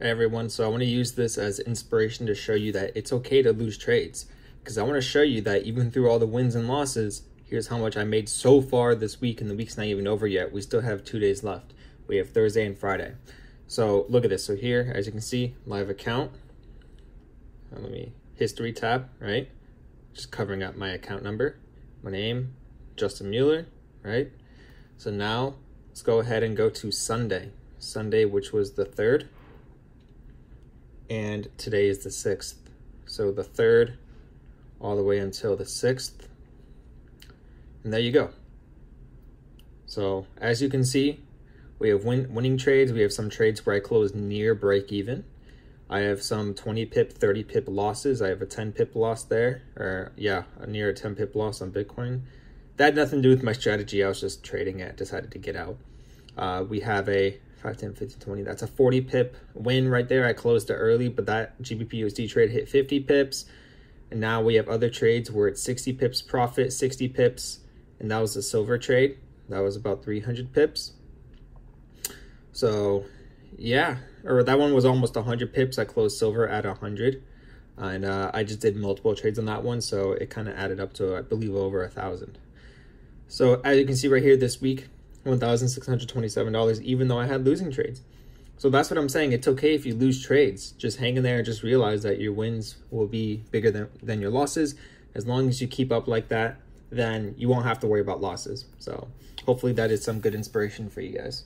everyone. So I want to use this as inspiration to show you that it's okay to lose trades because I want to show you that even through all the wins and losses, here's how much I made so far this week and the week's not even over yet. We still have two days left. We have Thursday and Friday. So look at this. So here, as you can see, live account. Uh, let me, history tab, right? Just covering up my account number, my name, Justin Mueller, right? So now let's go ahead and go to Sunday. Sunday, which was the 3rd. And today is the 6th. So the 3rd all the way until the 6th. And there you go. So as you can see, we have win winning trades. We have some trades where I closed near break even. I have some 20 pip, 30 pip losses. I have a 10 pip loss there, or yeah, a near a 10 pip loss on Bitcoin. That had nothing to do with my strategy. I was just trading it, decided to get out. Uh, we have a 5, 10, 15, 20. That's a 40 pip win right there. I closed it early, but that GBP trade hit 50 pips. And now we have other trades where it's 60 pips profit, 60 pips, and that was a silver trade. That was about 300 pips. So, yeah, or that one was almost 100 pips. I closed silver at 100. And uh, I just did multiple trades on that one, so it kind of added up to, I believe, over a thousand. So as you can see right here this week, $1,627, even though I had losing trades. So that's what I'm saying. It's okay if you lose trades. Just hang in there and just realize that your wins will be bigger than, than your losses. As long as you keep up like that, then you won't have to worry about losses. So hopefully that is some good inspiration for you guys.